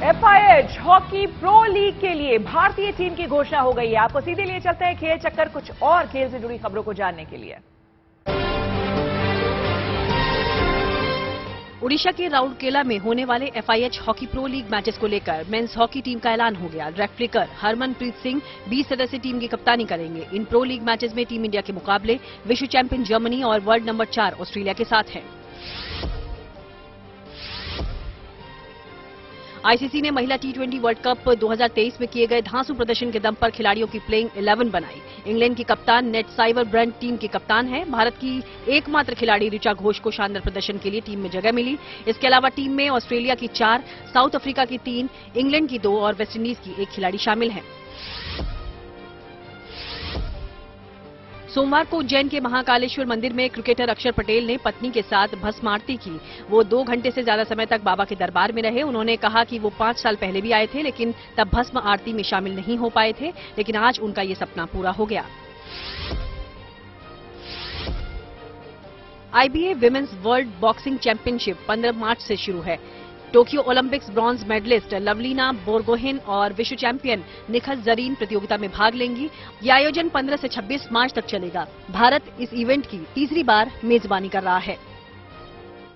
FIH hockey pro league के लिए भारतीय टीम की घोषणा हो गई है। आपको सीधे लिए चलते हैं खेल चक्कर, कुछ और खेल से जुड़ी खबरों को जानने के लिए। ओडिशा के राउरकेला में होने वाले FIH hockey pro league matches को लेकर मेंस हॉकी टीम का ऐलान हो गया। रेफरी कर हरमनप्रीत सिंह 20 सदस्य टीम की कप्तानी करेंगे। इन प्रो लीग मैचेस में टीम इंडिया के मुकाबले विश्व चैंपियन जर्मनी और वर्ल्ड नंबर चार ऑस्ट्रेलिया के साथ हैं। आईसीसी ने महिला टी वर्ल्ड कप 2023 में किए गए धांसू प्रदर्शन के दम पर खिलाड़ियों की प्लेइंग 11 बनाई। इंग्लैंड की कप्तान नेट साइबर ब्रांड टीम की कप्तान है। भारत की एकमात्र खिलाड़ी ऋचा घोष को शानदार प्रदर्शन के लिए टीम में जगह मिली। इसके अलावा टीम में ऑस्ट्रेलिया की चार, साउथ अफ्रीका की तीन, इंग्लैंड की दो और वेस्टइंडीज की एक खिलाड़ी शामिल हैं। सोमवार को उज्जैन के महाकालेश्वर मंदिर में क्रिकेटर अक्षर पटेल ने पत्नी के साथ भस्म आरती की। वो दो घंटे से ज़्यादा समय तक बाबा के दरबार में रहे। उन्होंने कहा कि वो पाँच साल पहले भी आए थे, लेकिन तब भस्म आरती में शामिल नहीं हो पाए थे, लेकिन आज उनका ये सपना पूरा हो गया। IBA women's world boxing championship 15 मार्च से शुरू है। Tokyo Olympics bronze medallist Lovlina Borgohain और विश्व चैंपियन निखत जरीन प्रतियोगिता में भाग लेंगी। यह आयोजन 15 से 26 मार्च तक चलेगा। भारत इस इवेंट की तीसरी बार मेजबानी कर रहा है।